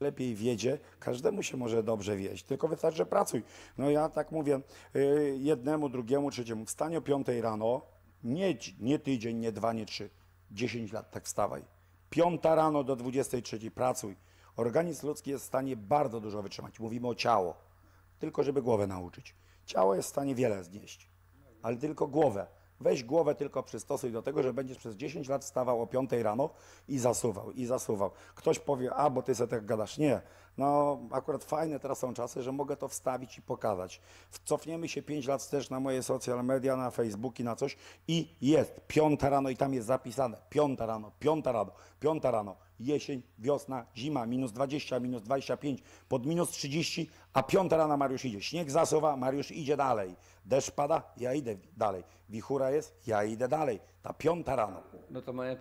lepiej wiedzie, każdemu się może dobrze wieść, tylko wystarczy, że pracuj. No ja tak mówię y, jednemu, drugiemu, trzeciemu, wstań o 5 rano, nie, nie tydzień, nie dwa, nie trzy, 10 lat tak wstawaj. Piąta rano do 23 pracuj. Organizm ludzki jest w stanie bardzo dużo wytrzymać. Mówimy o ciało, tylko żeby głowę nauczyć. Ciało jest w stanie wiele znieść, ale tylko głowę. Weź głowę tylko przystosuj do tego, że będziesz przez 10 lat wstawał o 5 rano i zasuwał, i zasuwał. Ktoś powie, a bo ty sobie tak gadasz. Nie. No akurat fajne teraz są czasy, że mogę to wstawić i pokazać. Cofniemy się 5 lat wstecz na moje social media, na Facebooki, na coś i jest piąta rano i tam jest zapisane. Piąta rano, piąta rano, piąta rano. Jesień, wiosna, zima, minus 20, minus 25, pod minus 30, a piąta rana Mariusz idzie. Śnieg zasuwa, Mariusz idzie dalej. Deszcz pada, ja idę dalej. Wichura jest, ja idę dalej. Ta piąta rano. No to moje